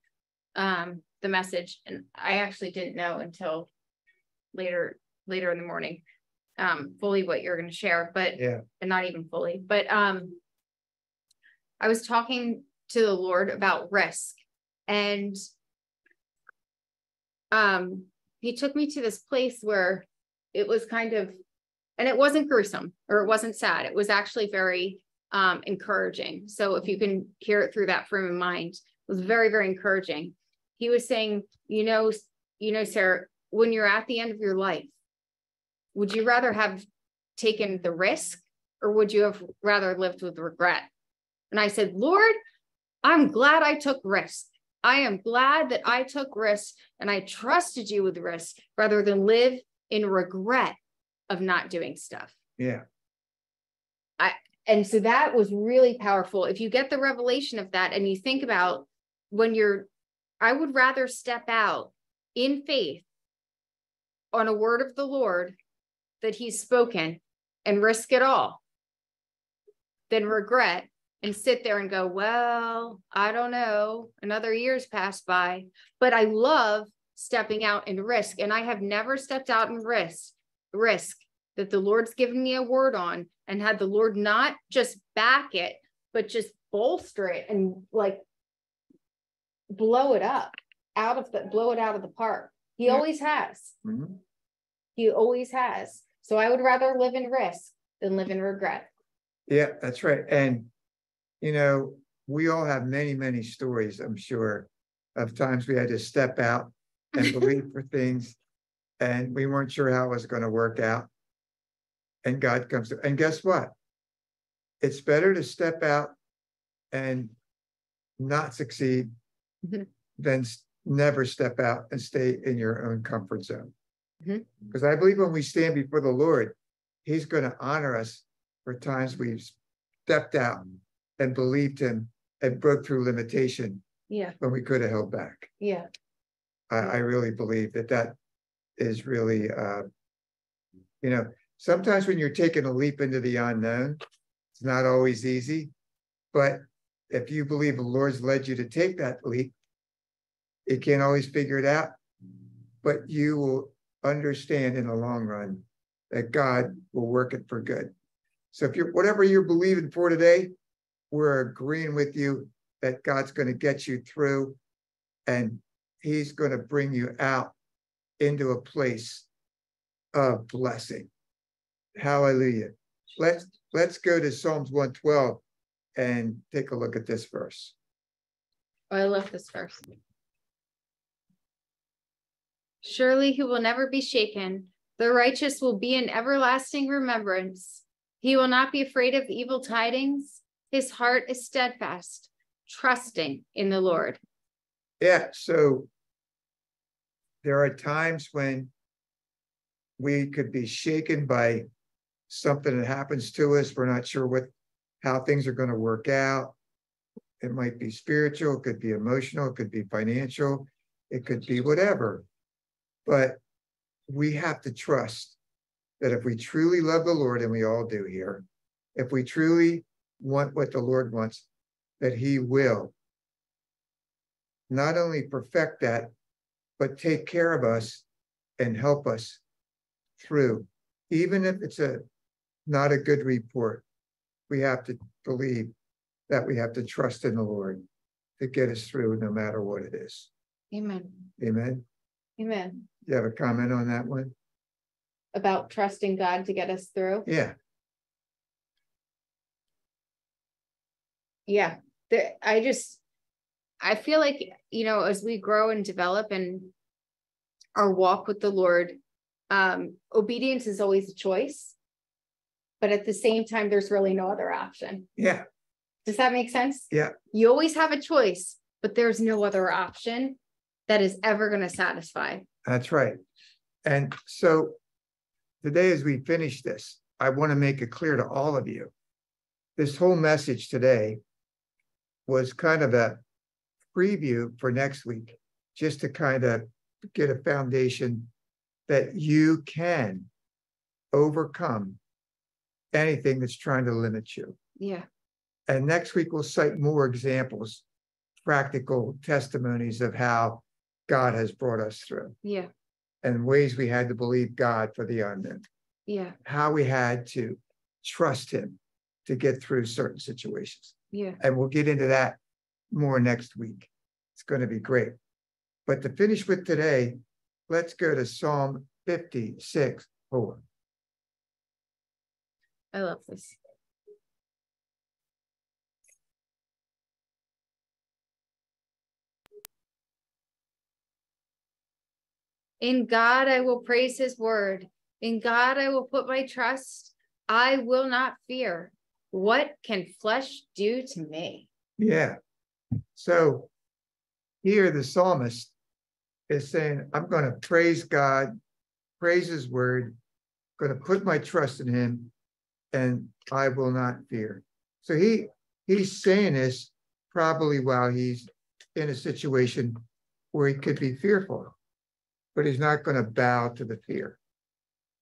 um the message and I actually didn't know until later later in the morning um fully what you're going to share, but Yeah. and not even fully, but um I was talking to the Lord about risk and um he took me to this place where it was kind of and it wasn't gruesome or it wasn't sad. It was actually very um encouraging. So if you can hear it through that frame of mind, it was very, very encouraging. He was saying, you know, you know, Sarah, when you're at the end of your life, would you rather have taken the risk or would you have rather lived with regret? And I said, Lord, I'm glad I took risk. I am glad that I took risk and I trusted you with risk rather than live in regret of not doing stuff. Yeah. I and so that was really powerful. If you get the revelation of that and you think about when you're, I would rather step out in faith on a word of the Lord that he's spoken and risk it all than regret and sit there and go, well, I don't know. Another year's passed by, but I love stepping out in risk. And I have never stepped out in risk, risk that the Lord's given me a word on and had the Lord not just back it, but just bolster it and like blow it up out of the blow it out of the park. He Yeah. always has. Mhm. He always has. So I would rather live in risk than live in regret. Yeah, that's right. And, you know, we all have many, many stories, I'm sure, of times we had to step out and [laughs] believe for things and we weren't sure how it was going to work out. And God comes through. And guess what? It's better to step out and not succeed Mhm. than never step out and stay in your own comfort zone. Because I believe when we stand before the Lord, He's going to honor us for times we've stepped out and believed Him and broke through limitation Yeah, when we could have held back. yeah, I, I really believe that that is really, uh, you know, sometimes when you're taking a leap into the unknown, it's not always easy. But if you believe the Lord's led you to take that leap, it can't always figure it out, but you will understand in the long run that God will work it for good. So if you're whatever you're believing for today, we're agreeing with you that God's going to get you through and he's going to bring you out into a place of blessing. Hallelujah. Let's let's go to Psalms 112 and take a look at this verse. Oh, I love this verse. Surely he will never be shaken. The righteous will be in everlasting remembrance. He will not be afraid of evil tidings. His heart is steadfast, trusting in the Lord. Yeah, so there are times when we could be shaken by something that happens to us. We're not sure what how things are going to work out. It might be spiritual, it could be emotional, it could be financial, it could be whatever. But we have to trust that if we truly love the Lord, and we all do here, if we truly want what the Lord wants, that He will not only perfect that, but take care of us and help us through. Even if it's a not a good report, we have to believe that we have to trust in the Lord to get us through no matter what it is. Amen. Amen. Amen. You have a comment on that one? About trusting God to get us through. Yeah. Yeah. There, I just, I feel like, you know, as we grow and develop and our walk with the Lord, um, obedience is always a choice. But at the same time, there's really no other option. Yeah. Does that make sense? Yeah. You always have a choice, but there's no other option that is ever going to satisfy. That's right. And so today, as we finish this, I want to make it clear to all of you this whole message today was kind of a preview for next week, just to kind of get a foundation that you can overcome anything that's trying to limit you. Yeah. And next week, we'll cite more examples, practical testimonies of how God has brought us through Yeah. and ways we had to believe God for the unknown, Yeah. how we had to trust Him to get through certain situations. Yeah. And we'll get into that more next week. It's going to be great. But to finish with today, let's go to Psalm 56 4. I love this. In God I will praise his word. In God I will put my trust. I will not fear. What can flesh do to me? Yeah. So here the psalmist is saying, I'm going to praise God, praise his word, going to put my trust in him, and I will not fear. So he he's saying this probably while he's in a situation where he could be fearful, but he's not going to bow to the fear,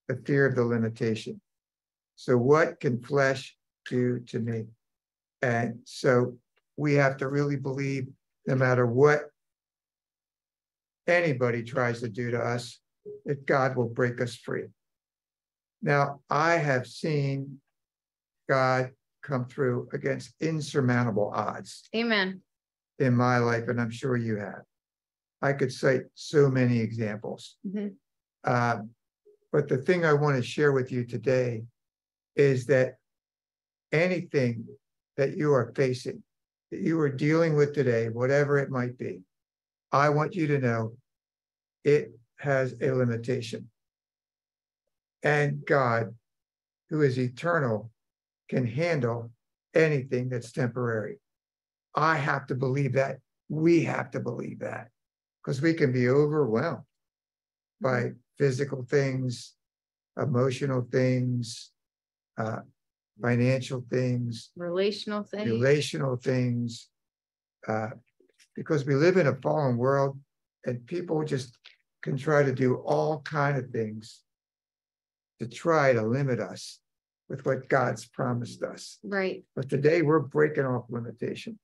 the fear of the limitation. So what can flesh do to me? And so we have to really believe no matter what anybody tries to do to us, that God will break us free. Now, I have seen God come through against insurmountable odds Amen. in my life, and I'm sure you have. I could cite so many examples. Mhm. Um, but the thing I want to share with you today is that anything that you are facing, that you are dealing with today, whatever it might be, I want you to know it has a limitation. And God, who is eternal, can handle anything that's temporary. I have to believe that. We have to believe that because we can be overwhelmed by physical things, emotional things, uh, financial things, Relational things, relational things, uh, because we live in a fallen world and people just can try to do all kind of things to try to limit us with what God's promised us. Right. But today we're breaking off limitation.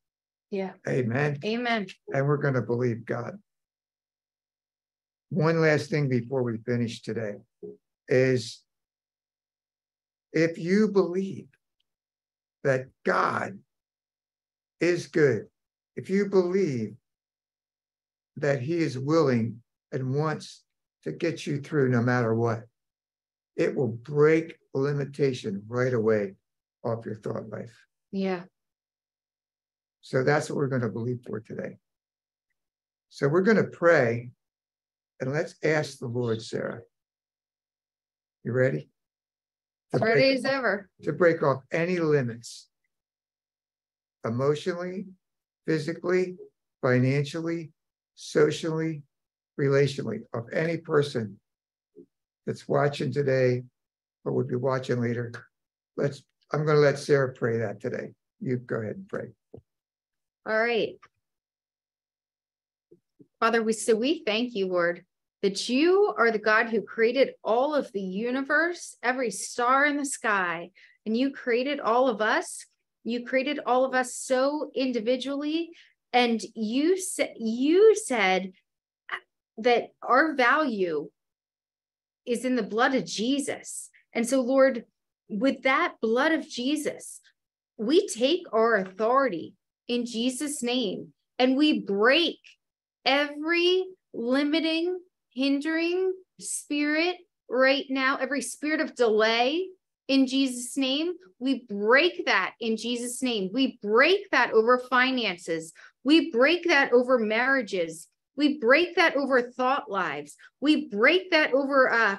Yeah. Amen. Amen. And we're going to believe God. One last thing before we finish today is if you believe that God is good, if you believe that He is willing and wants to get you through no matter what, it will break limitation right away off your thought life. Yeah. So that's what we're going to believe for today. So we're going to pray and let's ask the Lord, Sarah, You ready? To Ready break- as ever. To break off any limits. Emotionally, physically, financially, socially, relationally, of any person. That's watching today, or would be watching later. Let's, I'm gonna let Sarah pray that today. You go ahead and pray. All right. Father, we so we thank you, Lord, that you are the God who created all of the universe, every star in the sky, and you created all of us. You created all of us so individually, and you said you said that our value is in the blood of Jesus. And so, Lord, with that blood of Jesus, we take our authority in Jesus' name and we break every limiting, hindering spirit right now, every spirit of delay in Jesus' name. We break that in Jesus' name. We break that over finances. We break that over marriages. We break that over thought lives. We break that over uh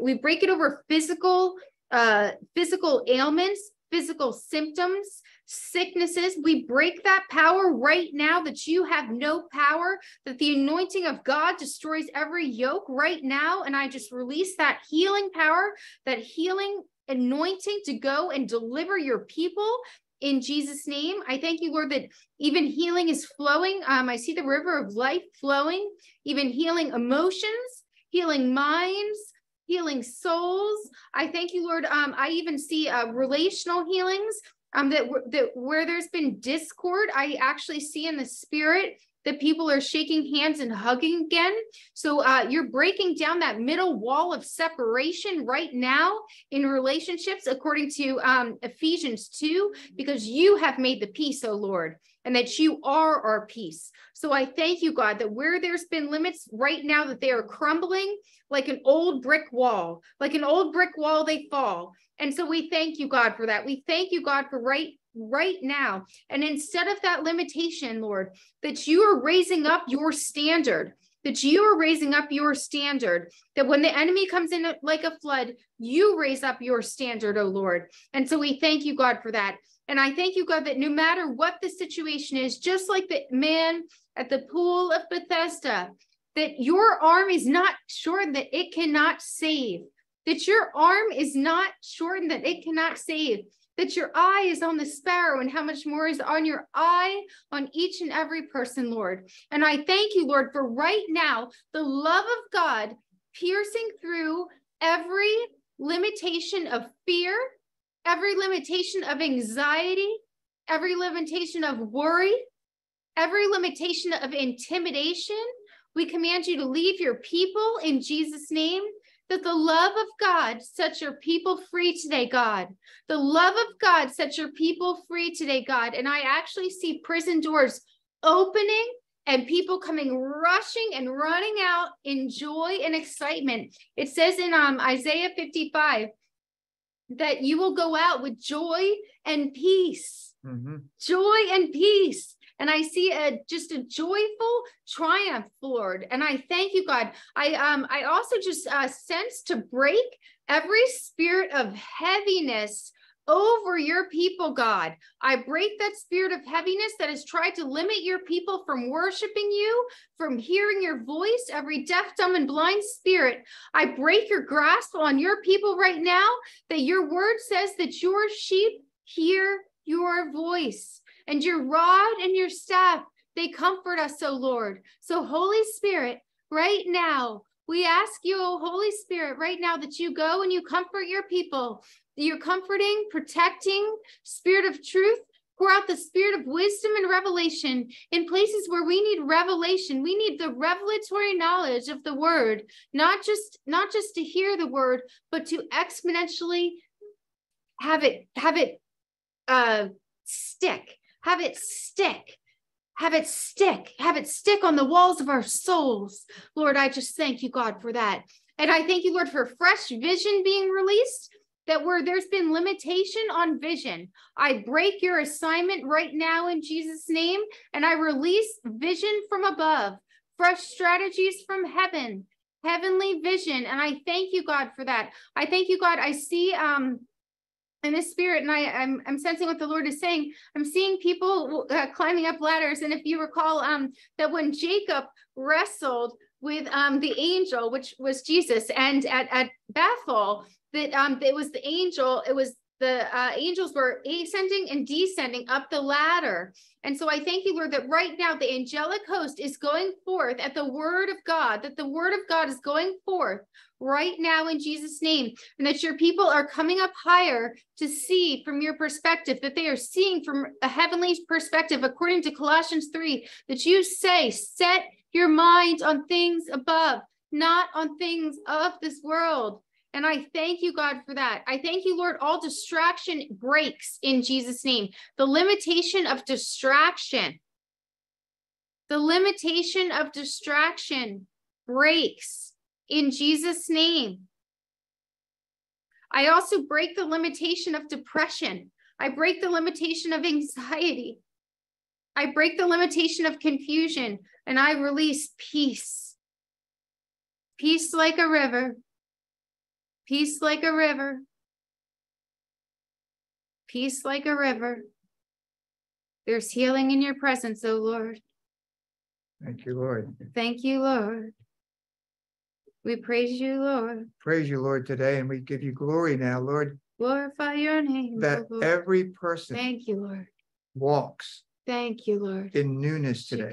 we break it over physical uh physical ailments, physical symptoms, sicknesses. We break that power right now that you have no power, that the anointing of God destroys every yoke right now. And I just release that healing power, that healing anointing to go and deliver your people in Jesus' name. I thank you, Lord, that even healing is flowing. Um, I see the river of life flowing, even healing emotions, healing minds, healing souls. I thank you, Lord. Um, I even see uh, relational healings. Um, that, that where there's been discord, I actually see in the spirit that people are shaking hands and hugging again. So uh, you're breaking down that middle wall of separation right now in relationships, according to um, Ephesians 2, because you have made the peace, O Lord, and that you are our peace. So I thank you, God, that where there's been limits right now, that they are crumbling like an old brick wall, like an old brick wall, they fall. And so we thank you, God, for that. We thank you, God, for right right now. And instead of that limitation, Lord, that you are raising up your standard, that you are raising up your standard, that when the enemy comes in like a flood, you raise up your standard, oh Lord. And so we thank you, God, for that. And I thank you, God, that no matter what the situation is, just like the man at the pool of Bethesda, that your arm is not short that it cannot save, that your arm is not shortened that it cannot save, that your eye is on the sparrow and how much more is on your eye on each and every person, Lord. And I thank you, Lord, for right now, the love of God piercing through every limitation of fear, every limitation of anxiety, every limitation of worry, every limitation of intimidation. We command you to leave your people in Jesus' name that the love of God sets your people free today, God. The love of God sets your people free today, God. And I actually see prison doors opening and people coming rushing and running out in joy and excitement. It says in um, Isaiah 55 that you will go out with joy and peace. Mm-hmm. Joy and peace. And I see a just a joyful triumph, Lord. And I thank you, God. I um I also just uh, sense to break every spirit of heaviness over your people, God. I break that spirit of heaviness that has tried to limit your people from worshiping you, from hearing your voice, every deaf, dumb, and blind spirit. I break your grasp on your people right now, that your word says that your sheep hear your voice and your rod and your staff, they comfort us, O Lord. So, Holy Spirit, right now, we ask you, O Holy Spirit, right now that you go and you comfort your people. You're comforting, protecting, spirit of truth. Pour out the spirit of wisdom and revelation in places where we need revelation. We need the revelatory knowledge of the word, not just not just to hear the word, but to exponentially have it have it uh, stick have it stick. Have it stick. Have it stick on the walls of our souls. Lord, I just thank you, God, for that. And I thank you, Lord, for fresh vision being released that where there's been limitation on vision, I break your assignment right now in Jesus' name, and I release vision from above, fresh strategies from heaven, heavenly vision. And I thank you, God, for that. I thank you, God. I see um in the spirit, and I, I'm I'm sensing what the Lord is saying. I'm seeing people uh, climbing up ladders. And if you recall, um, that when Jacob wrestled with um the angel, which was Jesus, and at at Bethel, that um it was the angel. It was the uh, angels were ascending and descending up the ladder. And so I thank you, Lord, that right now the angelic host is going forth at the word of God, that the word of God is going forth right now in Jesus' name, and that your people are coming up higher to see from your perspective, that they are seeing from a heavenly perspective, according to Colossians 3, that you say, set your mind on things above, not on things of this world. And I thank you, God, for that. I thank you, Lord. All distraction breaks in Jesus' name. The limitation of distraction, the limitation of distraction breaks in Jesus' name. I also break the limitation of depression. I break the limitation of anxiety. I break the limitation of confusion and I release peace. Peace like a river Peace like a river. Peace like a river. There's healing in your presence, O Lord. Thank you, Lord. Thank you, Lord. We praise you, Lord. Praise you, Lord, today, and we give you glory now, Lord. Glorify your name. That Lord. every person Thank you, Lord. walks Thank you, Lord. in newness today,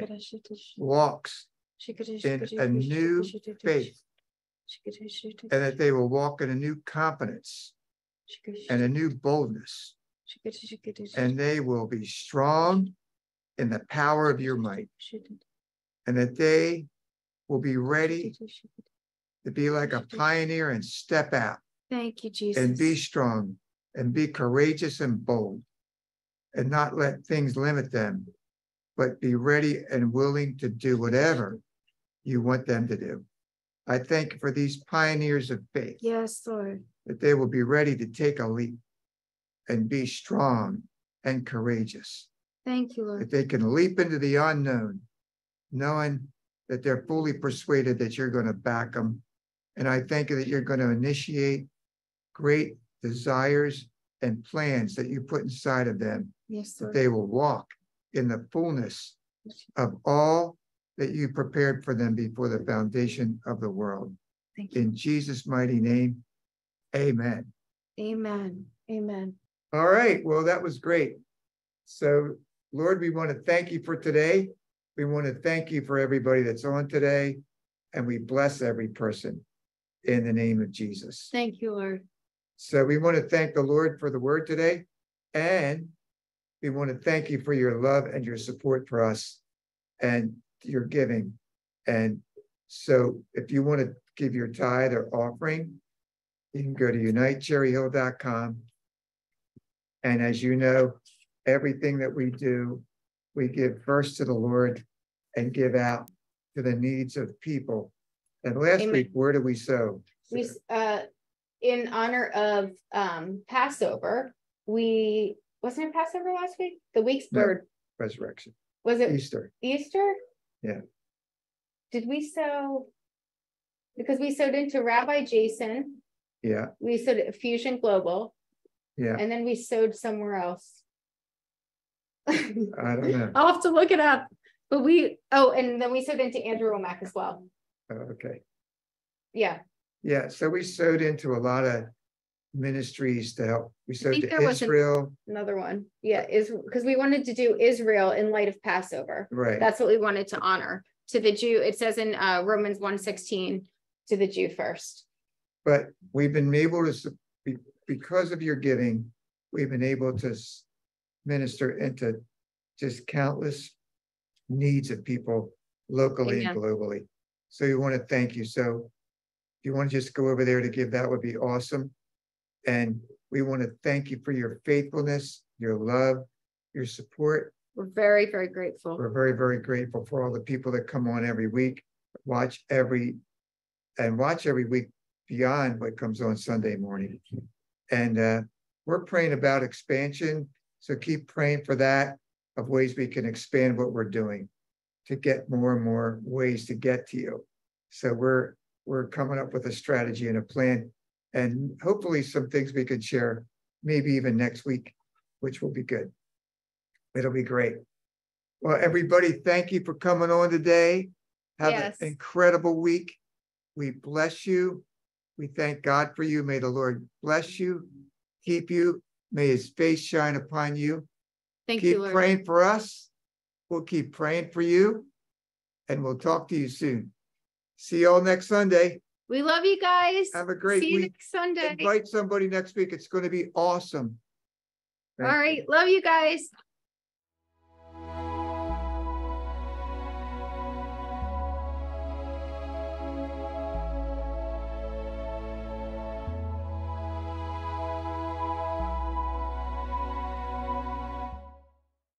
walks in a new faith, and that they will walk in a new confidence and a new boldness, and they will be strong in the power of your might, and that they will be ready to be like a pioneer and step out Thank you, Jesus. and be strong and be courageous and bold and not let things limit them, but be ready and willing to do whatever you want them to do. I thank you for these pioneers of faith. Yes, Lord. That they will be ready to take a leap and be strong and courageous. Thank you, Lord. That they can leap into the unknown, knowing that they're fully persuaded that you're going to back them. And I thank you that you're going to initiate great desires and plans that you put inside of them. Yes, That they will walk in the fullness of all that you prepared for them before the foundation of the world. In Jesus' mighty name, amen. Amen. Amen. All right. Well, that was great. So, Lord, we want to thank you for today. We want to thank you for everybody that's on today. And we bless every person in the name of Jesus. Thank you, Lord. So, we want to thank the Lord for the word today. And we want to thank you for your love and your support for us. And your giving. And so if you want to give your tithe or offering, you can go to unitecherryhill.com. And as you know, everything that we do, we give first to the Lord and give out to the needs of people. And last Amen. week, where do we sow? We uh in honor of um Passover, we wasn't it Passover last week? The week's no, bird. Resurrection. Was it Easter? Easter? Yeah. Did we sow? Because we sowed into Rabbi Jason. Yeah. We sowed at Fusion Global. Yeah. And then we sowed somewhere else. I don't know. [laughs] I'll have to look it up. But we, oh, and then we sowed into Andrew Wommack as well. Oh, okay. Yeah. Yeah. So we sowed into a lot of ministries to help. We sowed to Israel. Another one. Yeah, is because we wanted to do Israel in light of Passover. Right. That's what we wanted to honor to the Jew. It says in uh, Romans 1:16 to the Jew first. But we've been able to because of your giving, we've been able to minister into just countless needs of people locally Amen. and globally. So we want to thank you. So if you want to just go over there to give, that would be awesome. And we want to thank you for your faithfulness, your love, your support. We're very, very grateful. We're very, very grateful for all the people that come on every week, watch every, and watch every week beyond what comes on Sunday morning. And uh, we're praying about expansion. So keep praying for that of ways we can expand what we're doing to get more and more ways to get to you. So we're we're coming up with a strategy and a plan. And hopefully some things we could share, maybe even next week, which will be good. It'll be great. Well, everybody, thank you for coming on today. Have Yes. an incredible week. We bless you. We thank God for you. May the Lord bless you, keep you. May his face shine upon you. Thank Keep you, Lord. praying for us. We'll keep praying for you. And we'll talk to you soon. See you all next Sunday. We love you guys. Have a great See you week. next Sunday. Invite somebody next week. It's going to be awesome. All Thank you. Love you guys.